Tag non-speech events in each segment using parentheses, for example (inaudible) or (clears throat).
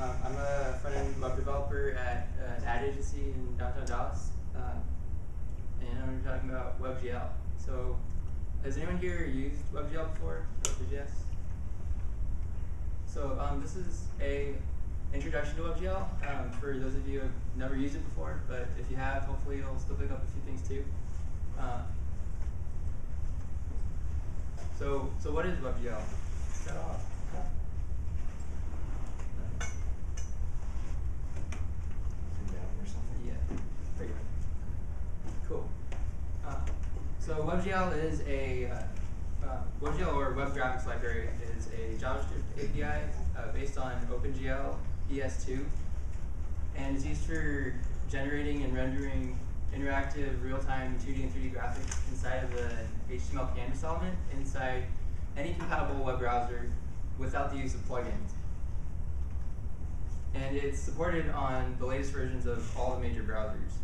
Um, I'm a front-end web developer at uh, an ad agency in downtown Dallas, um, and I'm talking about WebGL. So, has anyone here used WebGL before? WebGL? So, um, this is a introduction to WebGL um, for those of you who have never used it before, but if you have, hopefully you'll still pick up a few things too. Uh, so, so what is WebGL? Shut off. Yeah. There you go. Cool. Uh, so WebGL is a uh, uh, WebGL or Web Graphics Library is a JavaScript API uh, based on OpenGL ES2, and it's used for generating and rendering interactive, real-time 2D and 3D graphics inside of an HTML canvas element inside any compatible web browser without the use of plugins. And it's supported on the latest versions of all the major browsers,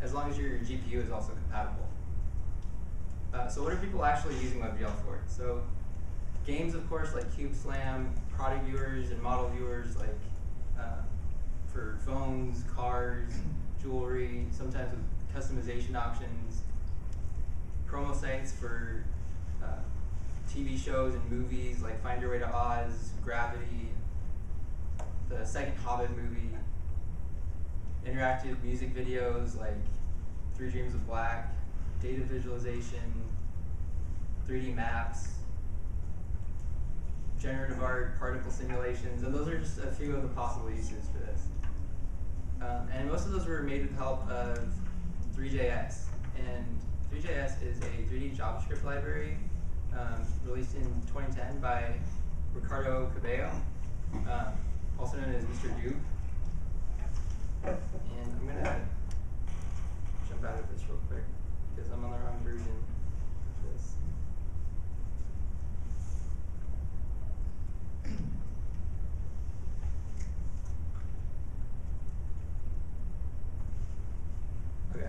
as long as your GPU is also compatible. Uh, so what are people actually using WebGL for? So games, of course, like CubeSlam, product viewers and model viewers, like uh, for phones, cars, (clears throat) jewelry, sometimes with customization options, promo sites for uh, TV shows and movies like Find Your Way to Oz, Gravity, the second Hobbit movie, interactive music videos like Three Dreams of Black, data visualization, 3D maps, generative art, particle simulations, and those are just a few of the possible uses for this. Um, and most of those were made with the help of Three.js. And Three.js is a 3D JavaScript library um, released in 2010 by Ricardo Cabello, um, also known as Mr.doob. And I'm going to jump out of this real quick because I'm on the wrong version this. (coughs) Okay.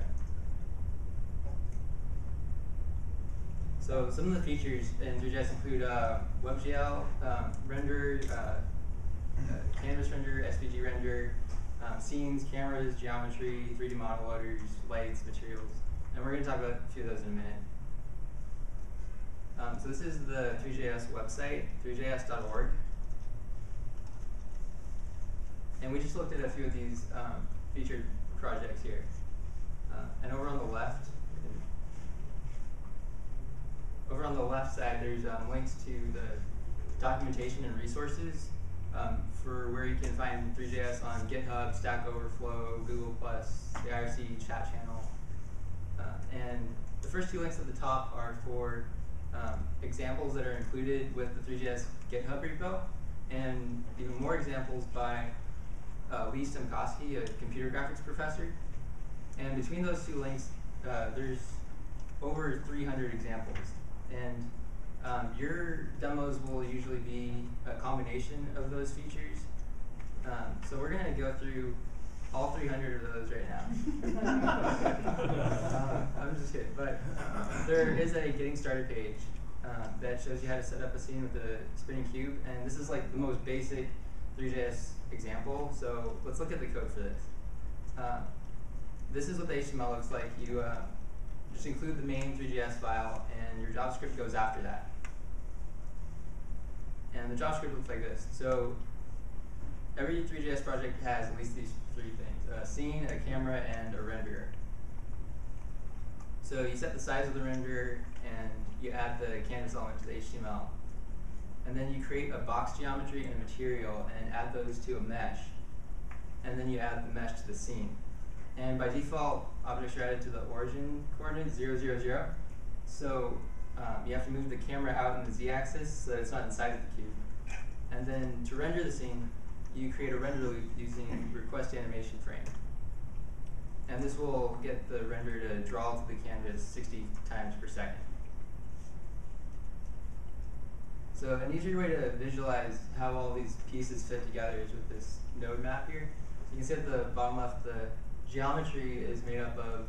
So some of the features in Three.js include uh, WebGL, um, render, uh, uh, canvas render, SVG render, um, scenes, cameras, geometry, 3D model loaders, lights, materials. And we're going to talk about a few of those in a minute. Um, so this is the 3JS website, 3js.org. And we just looked at a few of these um, featured projects here. Uh, and over on the left, over on the left side, there's um, links to the documentation and resources um, for where you can find Three.js on GitHub, Stack Overflow, Google+, the IRC chat channel. And the first two links at the top are for um, examples that are included with the Three.js GitHub repo, and even more examples by uh, Lee Stemkoski, a computer graphics professor. And between those two links, uh, there's over 300 examples. And um, your demos will usually be a combination of those features. Um, so we're going to go through all 300 of those right now. (laughs) I'm just kidding. But there is a getting started page uh, that shows you how to set up a scene with a spinning cube. And this is like the most basic Three.js example. So let's look at the code for this. Uh, this is what the HTML looks like. You uh, just include the main Three.js file, and your JavaScript goes after that. And the JavaScript looks like this. So every Three.js project has at least these a scene, a camera, and a renderer. So you set the size of the renderer, and you add the canvas element to the HTML. And then you create a box geometry and a material, and add those to a mesh. And then you add the mesh to the scene. And by default, objects are added to the origin coordinate 0, 0, 0. So um, you have to move the camera out in the z-axis so that it's not inside of the cube. And then to render the scene, you create a render loop using request animation frame. And this will get the render to draw to the canvas 60 times per second. So an easier way to visualize how all these pieces fit together is with this node map here. So you can see at the bottom left, the geometry is made up of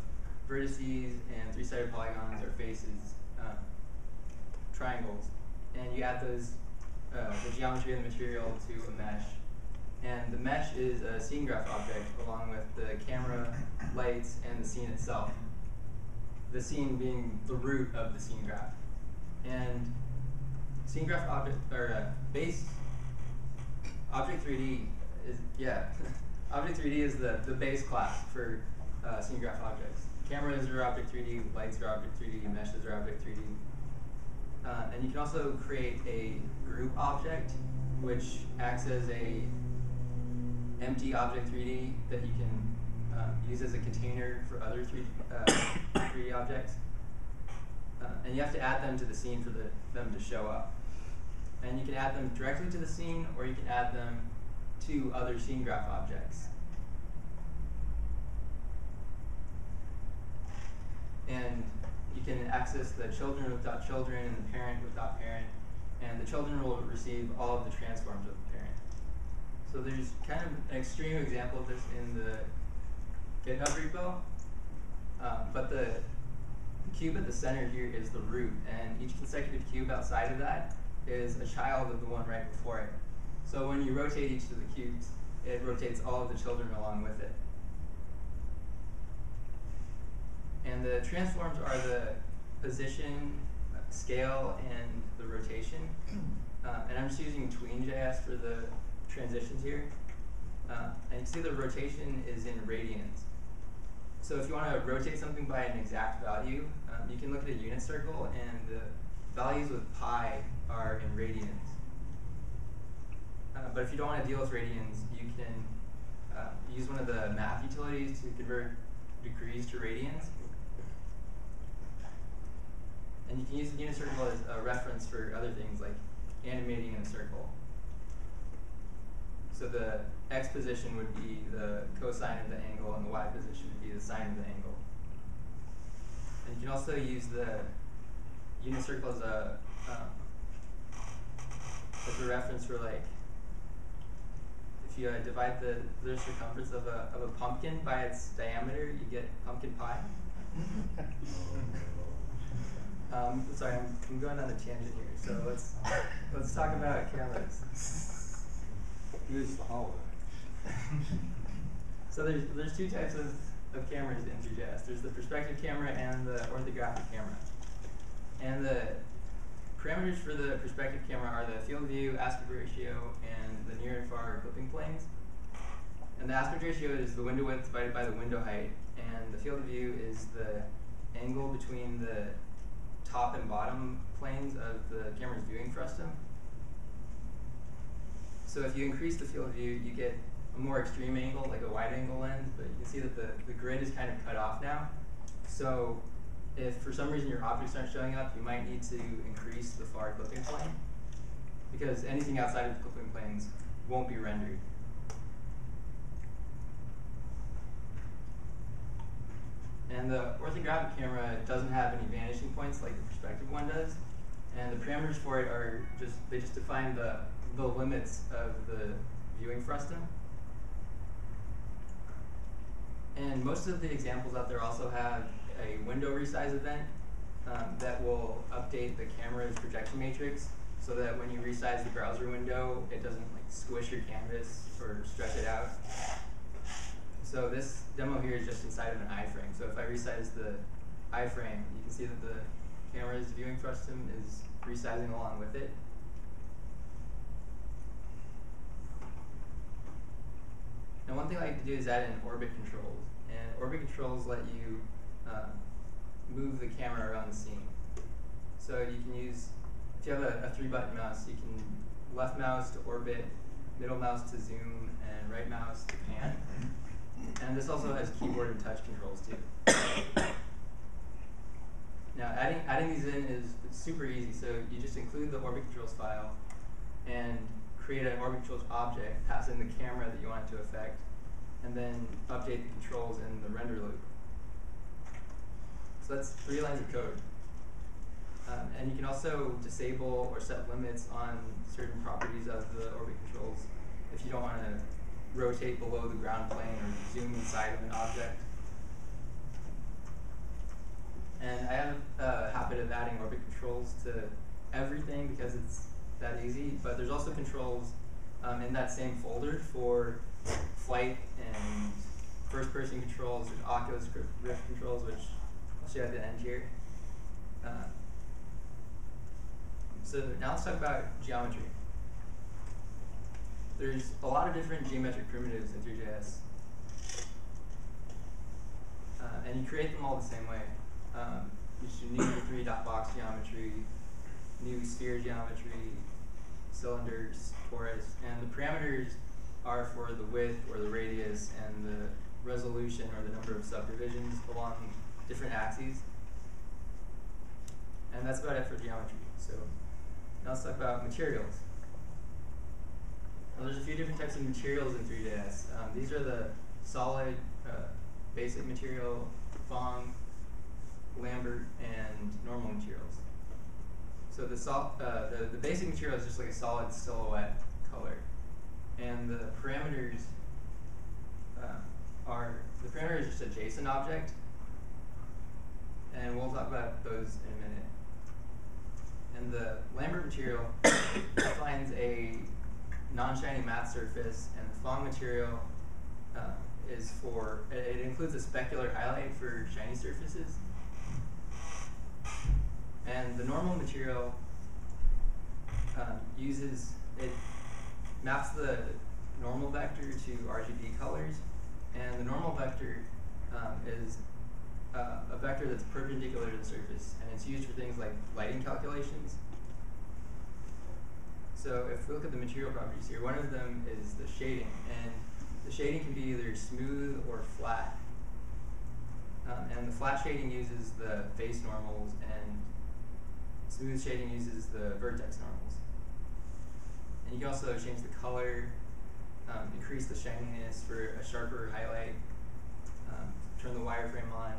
vertices and three-sided polygons or faces, um, triangles. And you add those, uh, the geometry and the material to a mesh. And the mesh is a scene graph object along with the camera, lights, and the scene itself. The scene being the root of the scene graph. And scene graph object or uh, base object 3D is yeah. (laughs) object 3D is the, the base class for uh, scene graph objects. Cameras are object 3D, lights are object 3D, meshes are object 3D. Uh, and you can also create a group object which acts as a empty object 3D that you can uh, use as a container for other 3D, uh, 3D objects. Uh, and you have to add them to the scene for the, them to show up. And you can add them directly to the scene, or you can add them to other scene graph objects. And you can access the children with dot children and the parent with dot parent, and the children will receive all of the transforms of. So there's kind of an extreme example of this in the GitHub repo, um, but the, cube at the center here is the root, and each consecutive cube outside of that is a child of the one right before it. So when you rotate each of the cubes, it rotates all of the children along with it. And the transforms are the position, scale, and the rotation. Uh, and I'm just using tween.js for the transitions here. Uh, and you see the rotation is in radians. So if you want to rotate something by an exact value, um, you can look at a unit circle and the values with pi are in radians. Uh, but if you don't want to deal with radians, you can uh, use one of the math utilities to convert degrees to radians. And you can use the unit circle as a reference for other things like animating in a circle. So the x position would be the cosine of the angle, and the y position would be the sine of the angle. And you can also use the unit circle as a um, as a reference for like if you uh, divide the, the circumference of a of a pumpkin by its diameter, you get pumpkin pie. (laughs) um, sorry, I'm, I'm going on a tangent here. So let's let's talk about cameras. The. (laughs) So there's there's two types of, of cameras in 3JS. There's the perspective camera and the orthographic camera. And the parameters for the perspective camera are the field view, aspect ratio, and the near and far clipping planes. And the aspect ratio is the window width divided by the window height, and the field of view is the angle between the top and bottom planes of the camera's viewing frustum. So if you increase the field of view, you get a more extreme angle, like a wide angle lens, but you can see that the, the grid is kind of cut off now. So if for some reason your objects aren't showing up, you might need to increase the far clipping plane because anything outside of the clipping planes won't be rendered. And the orthographic camera doesn't have any vanishing points like the perspective one does. And the parameters for it are just, they just define the, the limits of the viewing frustum. And most of the examples out there also have a window resize event um, that will update the camera's projection matrix so that when you resize the browser window, it doesn't like squish your canvas or stretch it out. So this demo here is just inside of an iframe. So if I resize the iframe, you can see that the camera's viewing frustum is resizing along with it. And one thing I like to do is add in orbit controls. And orbit controls let you uh, move the camera around the scene. So you can use, if you have a, a three button mouse, you can left mouse to orbit, middle mouse to zoom, and right mouse to pan. And this also has keyboard and touch controls too. (coughs) now adding, adding these in is super easy. So you just include the orbit controls file and create an orbit controls object, pass in the camera that you want it to affect, and then update the controls in the render loop. So that's three lines of code. Um, and you can also disable or set limits on certain properties of the orbit controls if you don't want to rotate below the ground plane or zoom inside of an object. And I have a habit of adding orbit controls to everything because it's that easy, but there's also controls um, in that same folder for flight and first person controls and Oculus Rift controls, which I'll show you at the end here. Uh, so now let's talk about geometry. There's a lot of different geometric primitives in 3JS. Uh, and you create them all the same way. Um, you should new three dot box geometry, new sphere geometry, cylinders, torus, and the parameters are for the width or the radius and the resolution or the number of subdivisions along different axes. And that's about it for geometry. So now let's talk about materials. Now there's a few different types of materials in 3JS. Um, these are the solid, uh, basic material, Phong, Lambert, and normal materials. So the, uh, the, the basic material is just like a solid silhouette color. And the parameters uh, are, the parameter is just a JSON object. And we'll talk about those in a minute. And the Lambert material (coughs) defines a non-shiny matte surface, and the Phong material uh, is for, it, it includes a specular highlight for shiny surfaces. And the normal material um, uses, it maps the normal vector to RGB colors, and the normal vector um, is uh, a vector that's perpendicular to the surface, and it's used for things like lighting calculations. So if we look at the material properties here, one of them is the shading, and the shading can be either smooth or flat. Um, and the flat shading uses the face normals, and smooth shading uses the vertex normals. And you can also change the color, um, increase the shininess for a sharper highlight, um, turn the wireframe on,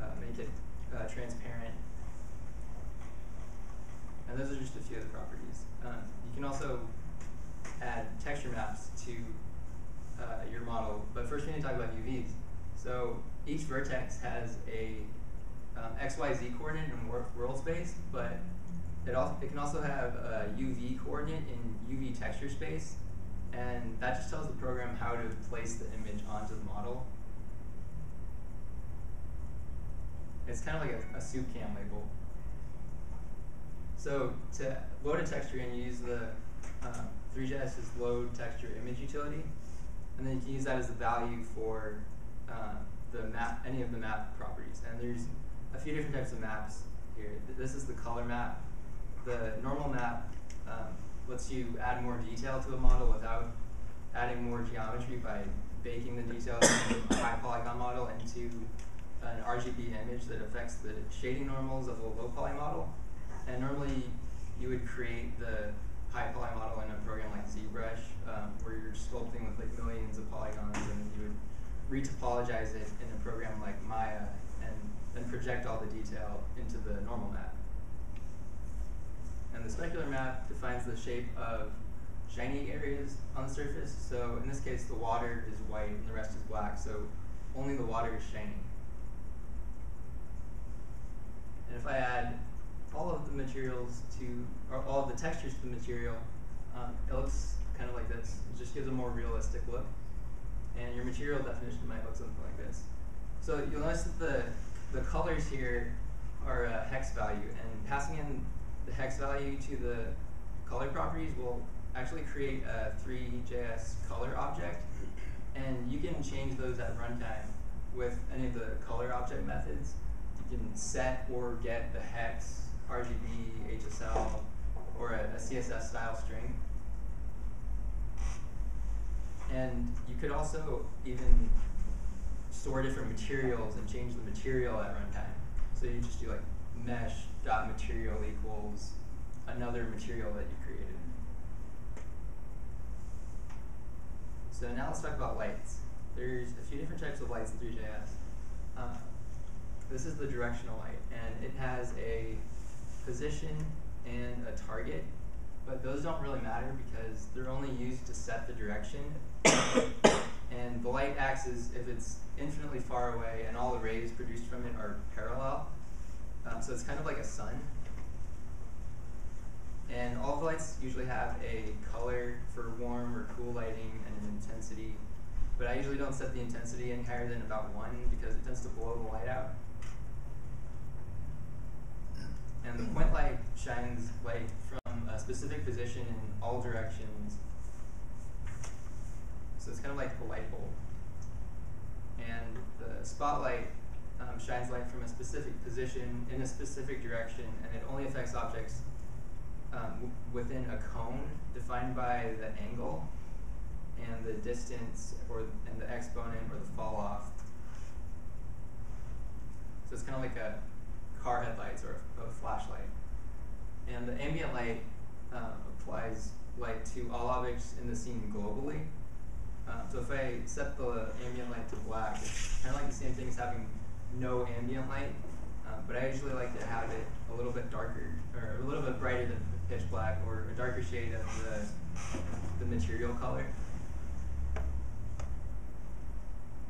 uh, make it uh, transparent. And those are just a few of the properties. Um, you can also add texture maps to uh, your model, but first we need to talk about UVs. So each vertex has a um, XYZ coordinate in world space, but it, it can also have a UV coordinate in UV texture space, and that just tells the program how to place the image onto the model. It's kind of like a, a soup can label. So to load a texture in, you use the um, 3JS's load texture image utility, and then you can use that as a value for uh, the map, any of the map properties. And there's a few different types of maps here. This is the color map. The normal map um, lets you add more detail to a model without adding more geometry by baking the detail of a high polygon model into an RGB image that affects the shading normals of a low poly model. And normally you would create the high poly model in a program like ZBrush, um, where you're sculpting with like millions of polygons, and you would retopologize it in a program like Maya, then project all the detail into the normal map. And the specular map defines the shape of shiny areas on the surface. So in this case, the water is white and the rest is black. So only the water is shiny. And if I add all of the materials to, or all of the textures to the material, um, it looks kind of like this. It just gives a more realistic look. And your material definition might look something like this. So you'll notice that the, the colors here are a hex value, and passing in the hex value to the color properties will actually create a 3JS color object, and you can change those at runtime with any of the color object methods. You can set or get the hex, RGB, HSL, or a, a CSS style string. And you could also even store different materials and change the material at runtime. So you just do like mesh dot material equals another material that you created. So now let's talk about lights. There's a few different types of lights in 3JS. Uh, this is the directional light, and it has a position and a target, but those don't really matter because they're only used to set the direction. (coughs) (coughs) and the light acts as if it's infinitely far away and all the rays produced from it are parallel. Um, so it's kind of like a sun. And all the lights usually have a color for warm or cool lighting and an intensity. But I usually don't set the intensity any higher than about 1 because it tends to blow the light out. And the point light shines light from a specific position in all directions so it's kind of like the light bulb. And the spotlight um, shines light from a specific position in a specific direction, and it only affects objects um, within a cone defined by the angle and the distance or and the exponent or the fall off. So it's kind of like a car headlights or a, a flashlight. And the ambient light um, applies light to all objects in the scene globally. Um, so if I set the ambient light to black, it's kind of like the same thing as having no ambient light, um, but I usually like to have it a little bit darker or a little bit brighter than pitch black or a darker shade of the, the material color.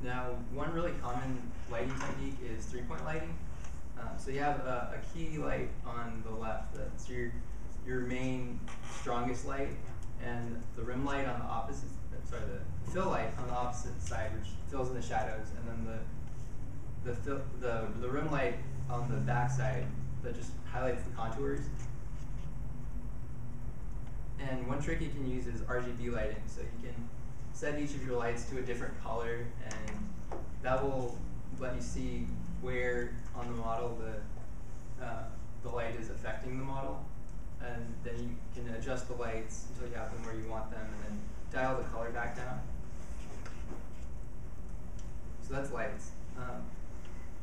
Now, one really common lighting technique is three-point lighting. Um, so you have a, a key light on the left that's your your main strongest light, and the rim light on the opposite. Sorry, the fill light on the opposite side, which fills in the shadows, and then the the fill, the the rim light on the back side that just highlights the contours. And one trick you can use is RGB lighting. So you can set each of your lights to a different color, and that will let you see where on the model the uh, the light is affecting the model, and then you can adjust the lights until you have them where you want them, and then dial the color back down. So that's lights. Um,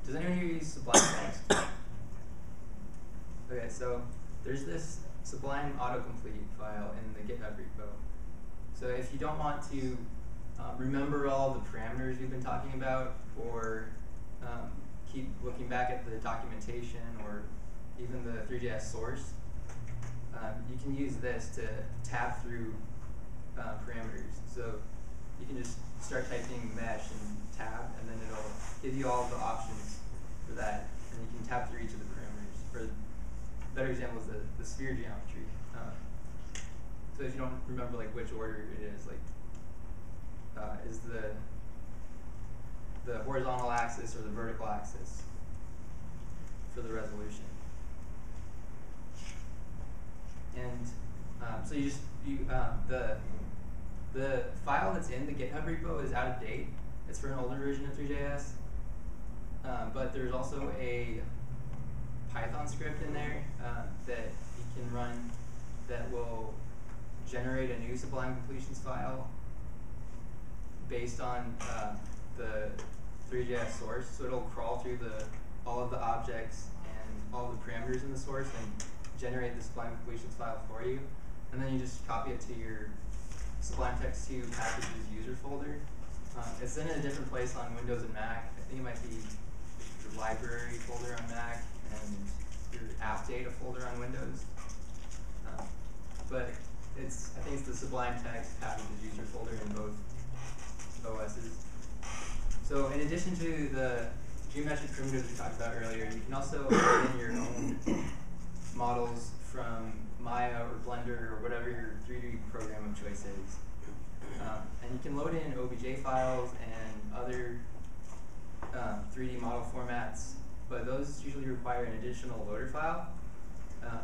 does anyone here use Sublime (coughs) Text? Okay, so there's this Sublime autocomplete file in the GitHub repo. So if you don't want to um, remember all the parameters we've been talking about, or um, keep looking back at the documentation, or even the 3JS source, um, you can use this to tab through uh, parameters. So you can just start typing mesh and tab, and then it'll give you all the options for that, and you can tab through each of the parameters. For better example is the, the sphere geometry. Uh, so if you don't remember like which order it is, like uh, is the the horizontal axis or the vertical axis for the resolution. And um, so you just you um, the the file that's in the GitHub repo is out of date. It's for an older version of 3JS. Um, but there's also a Python script in there uh, that you can run that will generate a new Sublime Completions file based on uh, the 3JS source. So it'll crawl through the all of the objects and all the parameters in the source and generate the Sublime Completions file for you. And then you just copy it to your Sublime Text 2 packages user folder. Um, it's in a different place on Windows and Mac. I think it might be your library folder on Mac and your app data folder on Windows. Um, but it's I think it's the Sublime Text packages user folder in both OSs. So in addition to the geometric primitives we talked about earlier, you can also add in your own models from Maya or Blender or whatever your 3D program of choice is. Um, and you can load in OBJ files and other um, 3D model formats, but those usually require an additional loader file. Uh,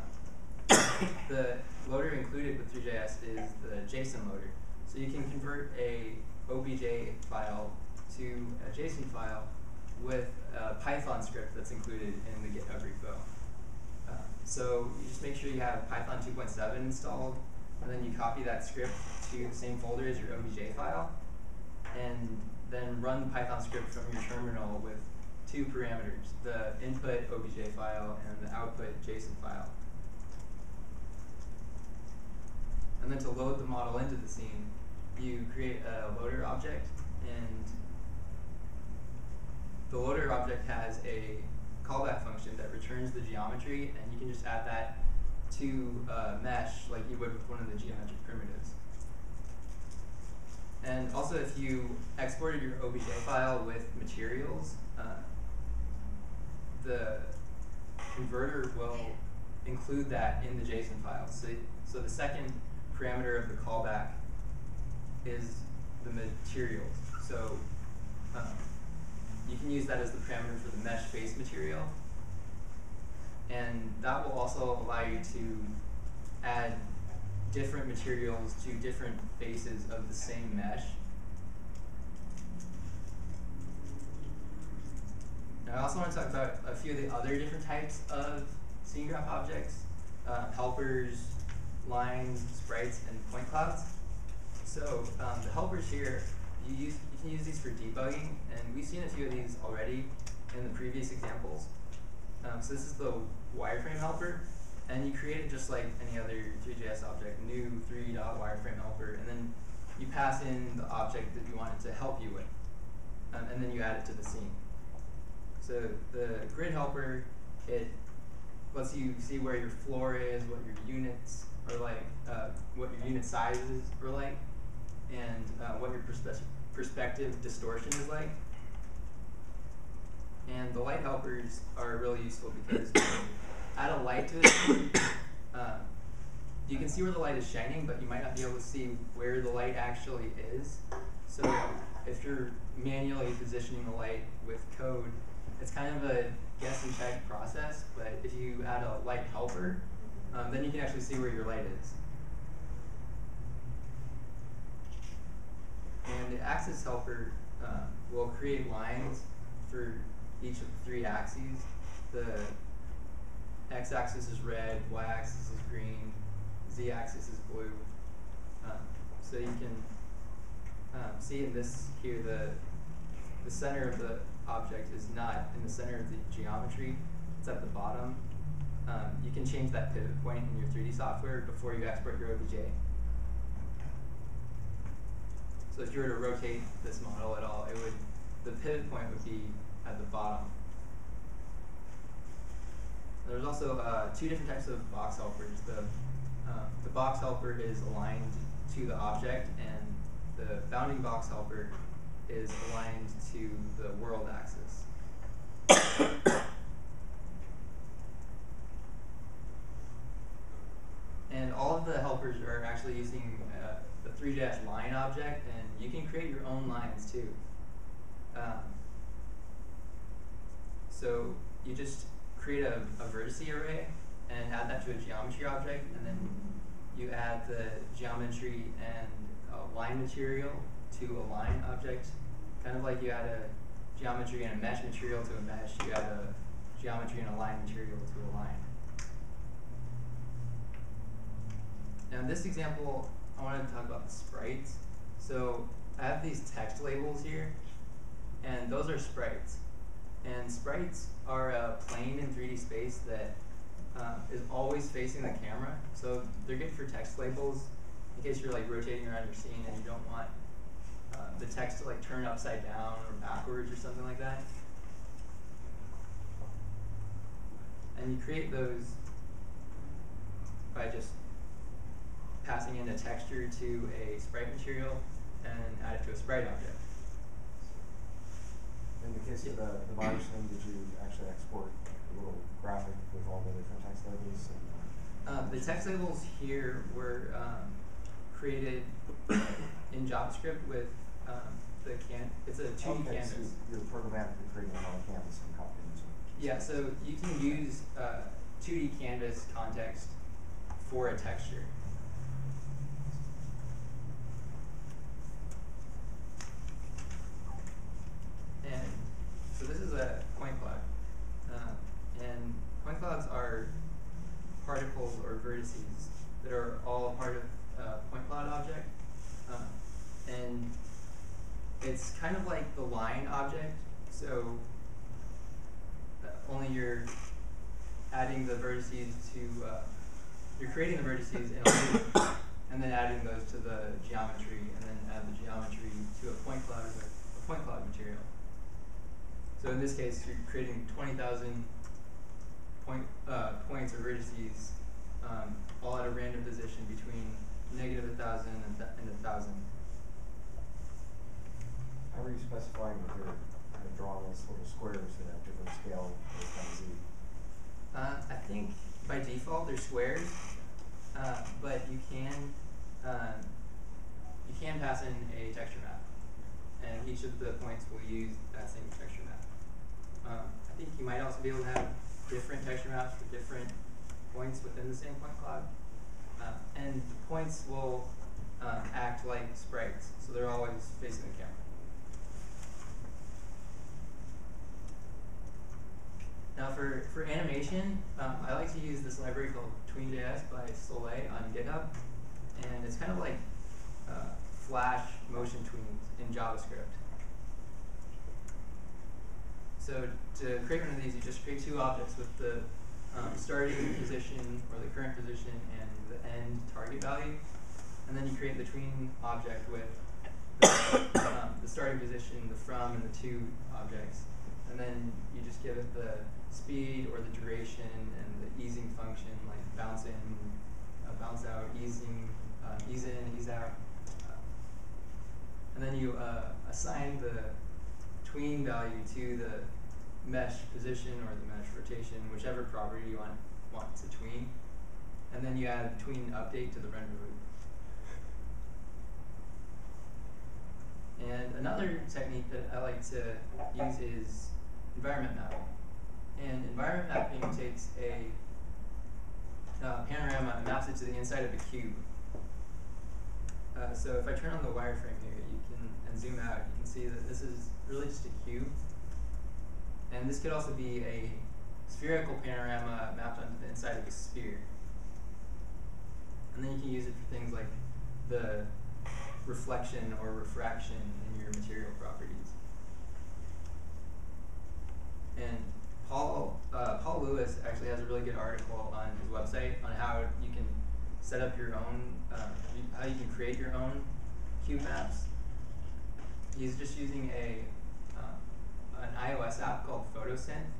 (coughs) the loader included with 3JS is the JSON loader. So you can convert a OBJ file to a JSON file with a Python script that's included in the GitHub repo. So you just make sure you have Python 2.7 installed, and then you copy that script to the same folder as your OBJ file, and then run the Python script from your terminal with two parameters, the input OBJ file and the output JSON file. And then to load the model into the scene, you create a loader object, and the loader object has a callback function that returns the geometry, and you can just add that to uh, mesh like you would with one of the geometric primitives. And also, if you exported your OBJ file with materials, uh, the converter will include that in the JSON file. So, so the second parameter of the callback is the materials. So um, you can use that as the parameter for the mesh face material. And that will also allow you to add different materials to different faces of the same mesh. Now I also want to talk about a few of the other different types of scene graph objects, uh, helpers, lines, sprites, and point clouds. So um, the helpers here, you use can use these for debugging, and we've seen a few of these already in the previous examples. Um, so this is the wireframe helper, and you create it just like any other 3JS object, new 3 dot wireframe helper, and then you pass in the object that you want it to help you with, um, and then you add it to the scene. So the grid helper, it lets you see where your floor is, what your units are like, uh, what your unit sizes are like, and uh, what your perspe- perspective distortion is like. And the light helpers are really useful because add a light to it, uh, (coughs) you can see where the light is shining, but you might not be able to see where the light actually is. So if you're manually positioning the light with code, it's kind of a guess and check process. But if you add a light helper, um, then you can actually see where your light is. And the axis helper uh, will create lines for each of the three axes. The x-axis is red, y-axis is green, z-axis is blue. Um, so you can um, see in this here the the center of the object is not in the center of the geometry. It's at the bottom. Um, you can change that pivot point in your 3D software before you export your OBJ. So if you were to rotate this model at all, it would the pivot point would be at the bottom. There's also uh, two different types of box helpers. The uh, the box helper is aligned to the object, and the bounding box helper is aligned to the world axis. and all of the helpers are actually using uh, the 3JS line object, you can create your own lines too. Um, so you just create a, a vertice array and add that to a geometry object, and then you add the geometry and uh, line material to a line object, kind of like you add a geometry and a mesh material to a mesh, you add a geometry and a line material to a line. Now in this example, I wanted to talk about the sprites. So I have these text labels here, and those are sprites. And sprites are a plane in 3D space that uh, is always facing the camera. So they're good for text labels in case you're like rotating around your scene and you don't want uh, the text to like turn upside down or backwards or something like that. And you create those by just passing in a texture to a sprite material and add it to a sprite object. In the case of the, the virus thing, (clears throat) did you actually export a little graphic with all the different text labels? And, Uh, the text labels here were um, created (coughs) in JavaScript with um, the can. It's a 2D okay, canvas. So you're programmatically creating it on canvas and copying it. Yeah, so you can use uh, 2D canvas context for a texture. And so this is a point cloud. Uh, and point clouds are particles or vertices that are all part of a point cloud object. Uh, and it's kind of like the line object. So uh, only you're adding the vertices to, uh, you're creating the vertices in a loop, and then adding those to the geometry, and then add the geometry to a point cloud with a point cloud material. So in this case, you're creating 20,000 point, uh, points or vertices, um, all at a random position between negative 1,000 and, th- and 1,000. How are you specifying that you're kind of drawing those little squares that have different scale Z? Uh, I think by default they're squares, uh, but you can um, you can pass in a texture map, and each of the points will use that same texture map. Um, I think you might also be able to have different texture maps for different points within the same point cloud. Um, and the points will um, act like sprites, so they're always facing the camera. Now for, for animation, um, I like to use this library called Tween.js by Soleil on GitHub. And it's kind of like uh, Flash motion tweens in JavaScript. So to create one of these, you just create two objects with the um, starting position or the current position and the end target value. And then you create the tween object with the, um, the starting position, the from, and the to objects. And then you just give it the speed or the duration and the easing function, like bounce in, uh, bounce out, easing, uh, ease in, ease out. And then you uh, assign the tween value to the mesh position or the mesh rotation, whichever property you want want to tween. And then you add tween update to the render loop. And another technique that I like to use is environment mapping. And environment mapping takes a uh, panorama and maps it to the inside of a cube. Uh, so if I turn on the wireframe here, you can and zoom out, you can see that this is really just a cube. And this could also be a spherical panorama mapped onto the inside of a sphere. And then you can use it for things like the reflection or refraction in your material properties. And Paul uh, Paul Lewis actually has a really good article on his website on how you can set up your own, uh, how you can create your own cube maps. He's just using a iOS app called PhotoSynth,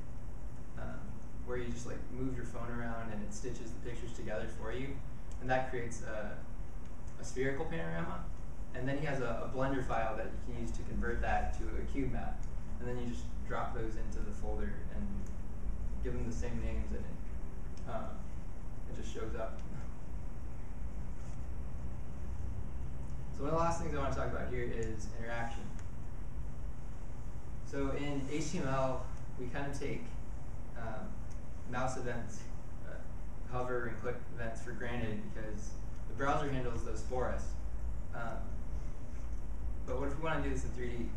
um, where you just like move your phone around and it stitches the pictures together for you, and that creates a, a spherical panorama. And then he has a, a Blender file that you can use to convert that to a cube map, and then you just drop those into the folder and give them the same names, and it uh, it just shows up. So one of the last things I want to talk about here is interaction. So in HTML, we kind of take um, mouse events, uh, hover and click events for granted because the browser handles those for us. Um, but what if we want to do this in 3D?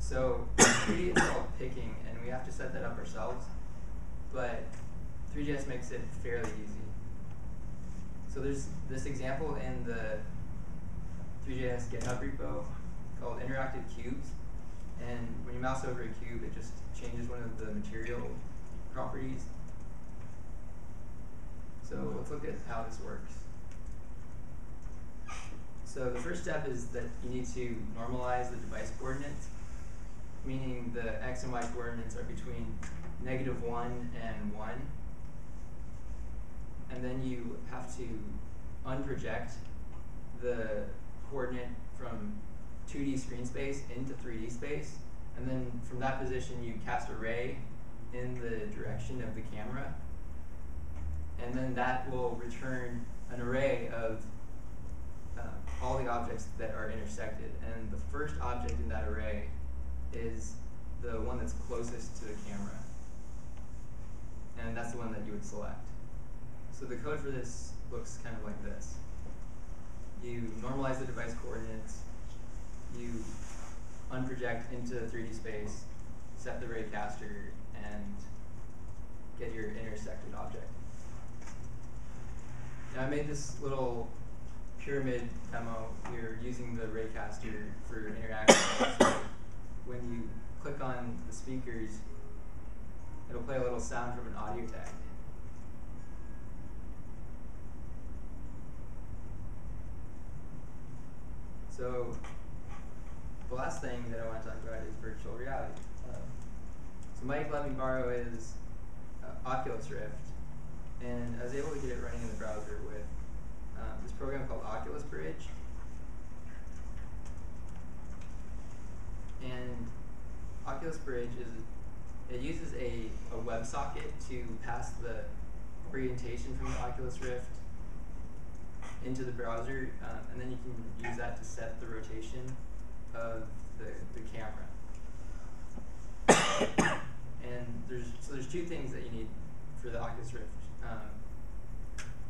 So 3D is all picking, and we have to set that up ourselves. But 3JS makes it fairly easy. So there's this example in the 3JS GitHub repo called interactive cubes. And when you mouse over a cube, it just changes one of the material properties. So let's look at how this works. So the first step is that you need to normalize the device coordinates, meaning the x and y coordinates are between negative 1 and 1. And then you have to unproject the coordinate from 2D screen space into 3D space. And then from that position, you cast a ray in the direction of the camera. And then that will return an array of uh, all the objects that are intersected. And the first object in that array is the one that's closest to the camera. And that's the one that you would select. So the code for this looks kind of like this. You normalize the device coordinates, you unproject into 3D space, set the raycaster, and get your intersected object. Now I made this little pyramid demo here using the raycaster for interaction. (coughs) when you click on the speakers, it'll play a little sound from an audio tag. So the last thing that I want to talk about is virtual reality. Um, so Mike let me borrow his uh, Oculus Rift, and I was able to get it running in the browser with um, this program called Oculus Bridge. And Oculus Bridge is it uses a, a WebSocket to pass the orientation from the Oculus Rift into the browser, um, and then you can use that to set the rotation the, the camera. and there's so there's two things that you need for the Oculus Rift um,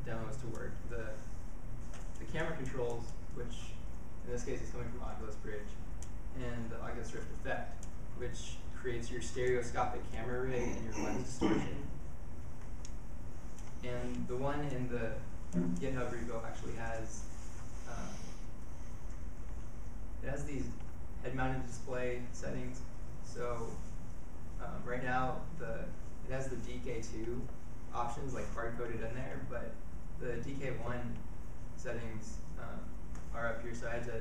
demos to work. The the camera controls, which in this case is coming from Oculus Bridge, and the Oculus Rift effect, which creates your stereoscopic camera rig and your lens distortion. And the one in the GitHub repo actually has it has these head-mounted display settings. So um, right now the it has the DK2 options like hard coded in there, but the DK1 settings um, are up here. So I had to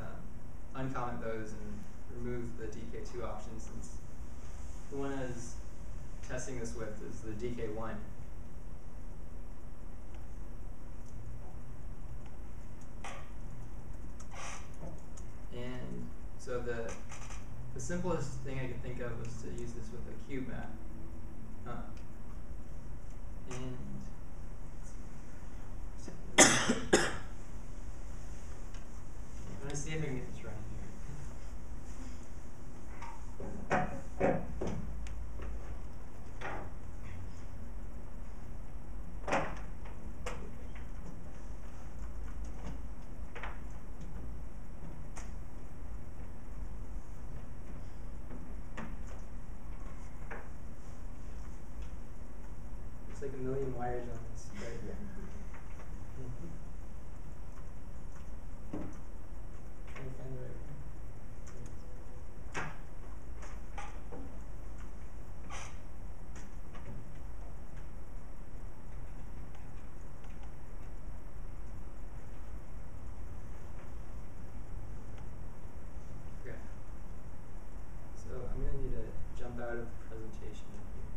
um, uncomment those and remove the DK2 options since the one I was testing this with is the DK1. And so the the simplest thing I could think of was to use this with a cube map. Uh, and I'm gonna see if I can get this running here. There's like a million wires on this, right? Trying to find the right one. Okay. So I'm gonna need to jump out of presentation here.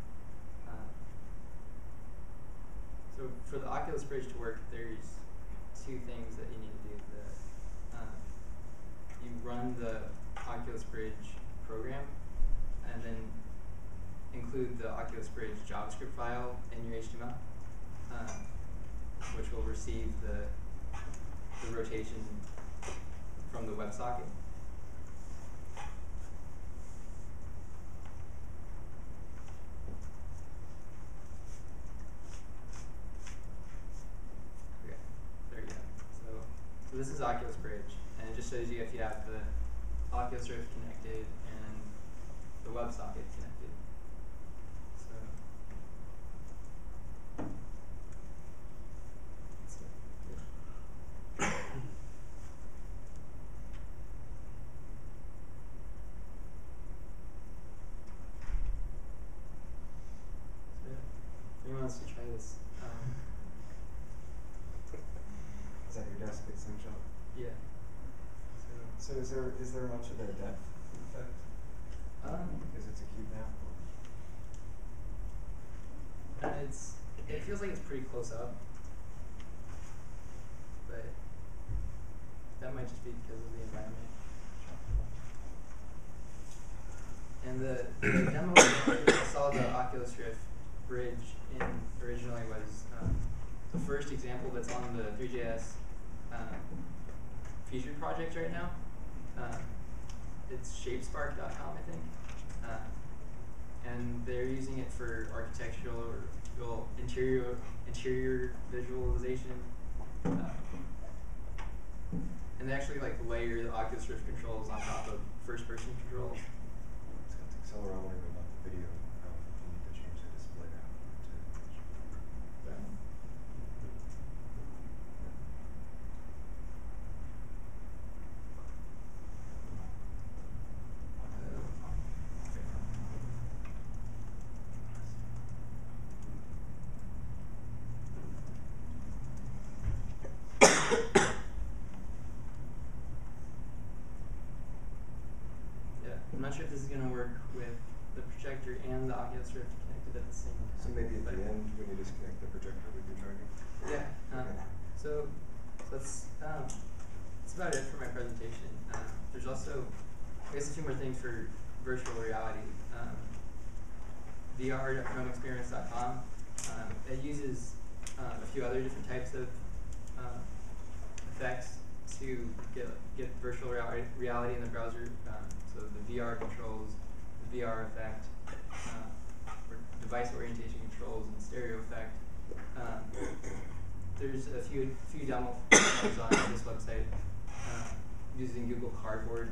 Um, so Oculus Bridge to work, there's two things that you need to do. The um, you run the Oculus Bridge program, and then include the Oculus Bridge JavaScript file in your HTML, um, which will receive the the rotation from the WebSocket. Okay, there you go. So, so this is Oculus Bridge, and it just shows you if you have the Oculus Rift connected and the WebSocket connected. So, so yeah. So, yeah. If anyone wants to try this, um, Is that your desk big slingshot? yeah. So, is there, is there much of a depth effect? um, Because it's a cube map? it's it feels like it's pretty close up, but that might just be because of the environment. And the, the demo I saw the Oculus Rift bridge in originally was um, the first example that's on the 3JS um, featured project right now. Um, it's shapespark.com, I think. Uh, and they're using it for architectural or interior interior visualization. Uh, and they actually like layer the Oculus Rift controls on top of first person controls. It's got accelerometer but not the video. Um, you need to change the display now to. Yeah, I'm not sure if this is gonna work with the projector and the Oculus Rift connected at the same time. So maybe at the end, when you disconnect the projector, we try again. Yeah. Um, Okay. so so that's um, that's about it for my presentation. Um, there's also, I guess, a few more things for virtual reality. Um, VR.chromeexperiments.com. Um, it uses um, a few other different types of um, effects to get get virtual reality, reality in the browser. Um, VR controls, the VR effect, uh, or device orientation controls and stereo effect. Um, there's a few few demo demos on this website uh, using Google Cardboard.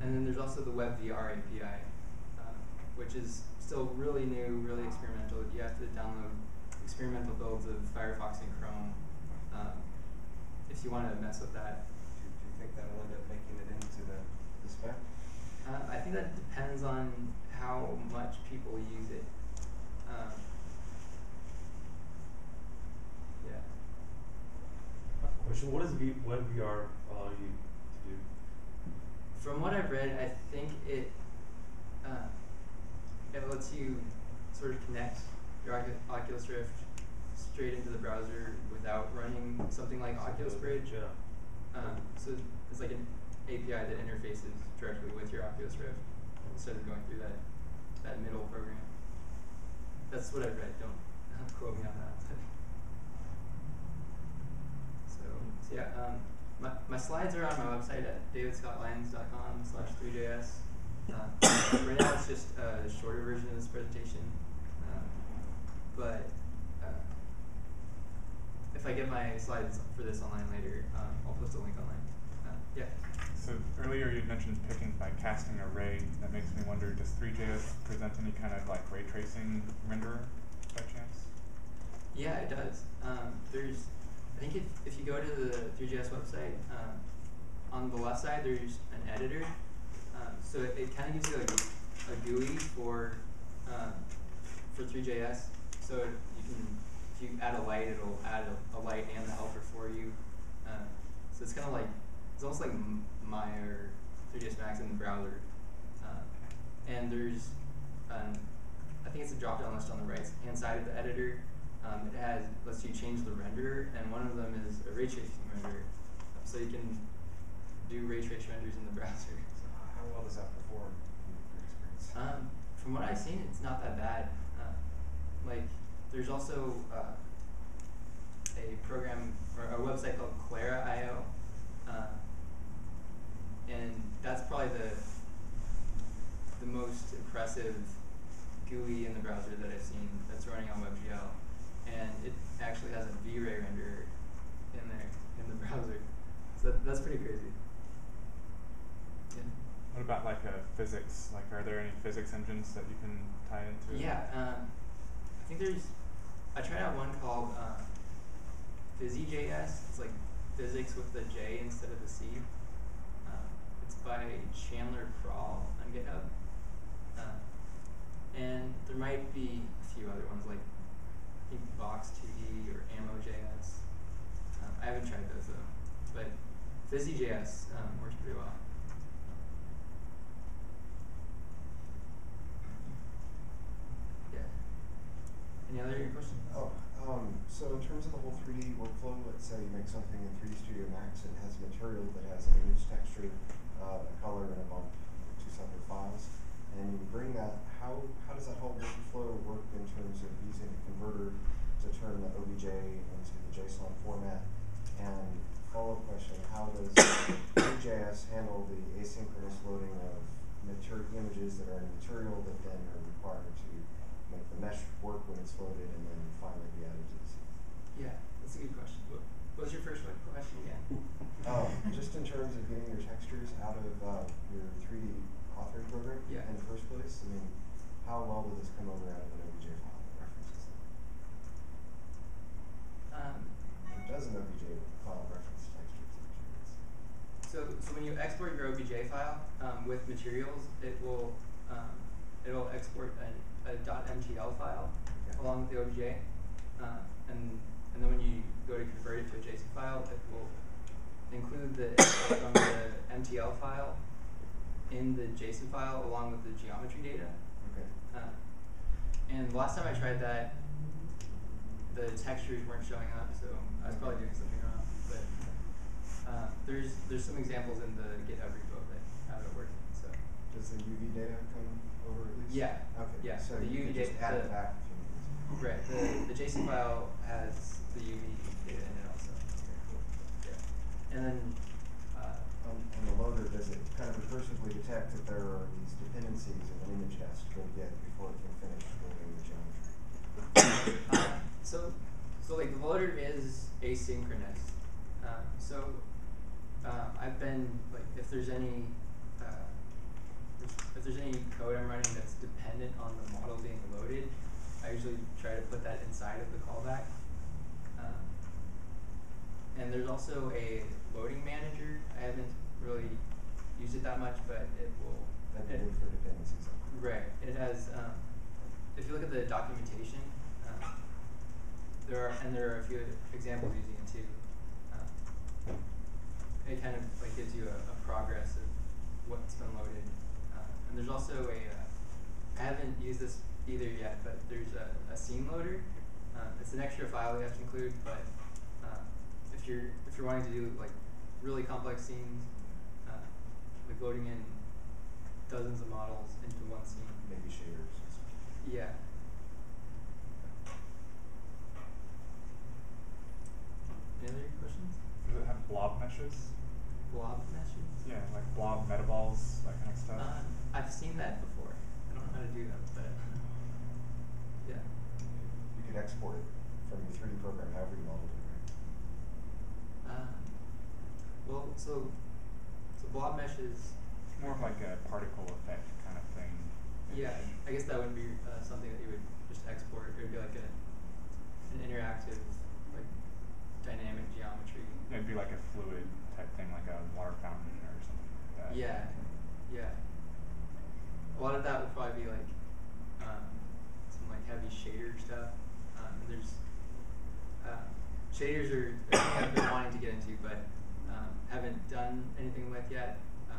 And then there's also the WebVR API, uh, which is still really new, really experimental. You have to download experimental builds of Firefox and Chrome um, if you want to mess with that. Do, do you think that'll end up making the, the spec? Uh, I think that depends on how much people use it. Um, yeah. I have a question. What does v- WebVR allow you to do? From what I've read, I think it uh, it lets you sort of connect your Oculus Rift straight into the browser without running something like Oculus Bridge. Yeah. Um, so it's like an API that interfaces directly with your Oculus Rift instead of going through that that middle program. That's what I've read. Don't quote me on that. so, so yeah, um, my, my slides are on my website at davidscottlyons.com slash 3js. Uh, right now it's just a shorter version of this presentation, um, but uh, if I get my slides for this online later, um, I'll post a link online. Uh, yeah. So earlier picking by casting array. That makes me wonder, does 3JS present any kind of like ray tracing renderer by chance? Yeah, it does. Um, there's, I think if, if you go to the 3JS website, um, on the left side there's an editor. Um, so it, it kind of gives you like a, a GUI for um, for 3JS. So you can, if you add a light, it'll add a, a light and the helper for you. Uh, so it's kind of like, it's almost like M- Maya or 3ds Max in the browser. Uh, and there's, um, I think it's a drop down list on the right hand side of the editor. Um, it has lets you change the renderer, and one of them is a ray tracing renderer, so you can do ray trace renders in the browser. (laughs) So how well does that perform in your experience? Um, from what I've seen, it's not that bad. Uh, like, there's also uh, a program or a website called Clara.io, uh, and that's probably the the most impressive GUI in the browser that I've seen that's running on WebGL, and it actually has a V-Ray renderer in there in the (laughs) browser, so that, that's pretty crazy. Yeah. What about like a physics? Like, are there any physics engines that you can tie into? Yeah, um, I think there's. I tried out one called uh, PhysiJS. It's like physics with the J instead of the C. Uh, by Chandler Prall on GitHub. Uh, and there might be a few other ones like I think Box2D or Ammo.js. Um, I haven't tried those though, but PhysiJS um, works pretty well. Yeah. Any other questions? Oh, um, so in terms of the whole 3D workflow, let's say you make something in 3D Studio Max and has material that has an image texture, uh, a color, and a bump, two separate files, and you bring that, how, how does that whole workflow work in terms of using a converter to turn the OBJ into the JSON format? And follow-up question, how does (coughs) 3JS handle the asynchronous loading of images that are in material that then are required to make the mesh work when it's loaded and then finally be added to the scene? Yeah, that's a good question. What, was your first question again? Um, just in terms of getting your textures out of uh, your 3D authoring program Yeah. in the first place, I mean, how well does this come over out of an OBJ file that references them? Um, It does an OBJ file reference textures. So, so when you export your OBJ file um, with materials, it will um, it'll export a, a .mtl file Okay. along with the OBJ, uh, and and then when you go to convert it to a JSON file, it will include the from the MTL file in the JSON file along with the geometry data. Okay. Uh, and last time I tried that, the textures weren't showing up, so I was probably doing something wrong. But uh, there's there's some examples in the GitHub repo that have it working. So Does the UV data come over at least? Yeah. Okay. Yeah, So the you UV can just data- add it back if you need to. right, the the JSON file has the UV data. Yeah, and then uh, On, on the loader, does it kind of recursively detect that there are these dependencies of an image has to go get before it can finish building the geometry. (coughs) Uh, so, so like the loader is asynchronous. Um, so, uh, I've been like, if there's any, uh, if there's any code I'm running that's dependent on the model being loaded, I usually try to put that inside of the callback. And there's also a loading manager. I haven't really used it that much, but it will. That'd be it- for dependencies. Right. It has. Um, if you look at the documentation, um, there are and there are a few examples using it too. Um, it kind of like gives you a, a progress of what's been loaded. Uh, and there's also a. Uh, I haven't used this either yet, but there's a, a scene loader. Um, it's an extra file you have to include, but if you're if you're wanting to do like really complex scenes, uh, like loading in dozens of models into one scene. Maybe shaders. and. Yeah. Any other questions? Does it have blob meshes? Blob meshes? Yeah, like blob metaballs, that kind of stuff. Uh, I've seen that before. I don't know how to do them, but yeah. You could export it from your 3D program however you modeled it, right? Uh, well, so so blob meshes. More of like a particle effect kind of thing. Yeah, I guess that would be uh, something that you would just export. It would be like a an interactive, like dynamic geometry. It'd be like a fluid type thing, like a water fountain or something like that. Yeah, yeah. A lot of that would probably be like um, some like heavy shader stuff. Um, there's uh, shaders are a thing I've been wanting to get into, but um, haven't done anything with yet. Uh,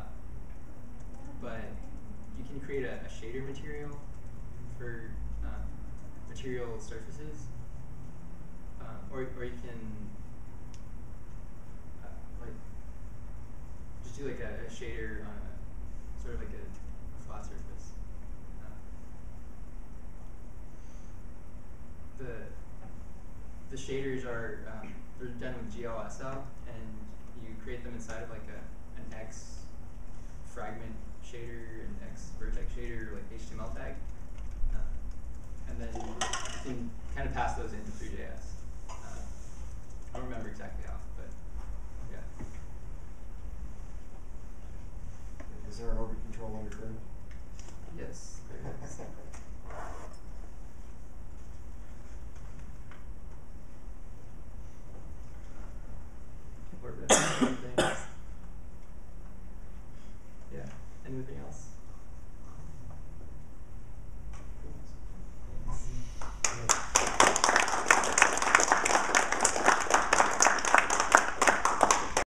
but you can create a, a shader material for um, material surfaces, um, or or you can uh, like just do like a, a shader on a sort of like a, a flat surface. Uh, the the shaders are GLSL, and you create them inside of like a an X fragment shader, and X vertex shader, like HTML tag, uh, and then you can kind of pass those into 3JS. Uh, I don't remember exactly how, but yeah. Is there an orbit control underground? Yes, there is. (laughs)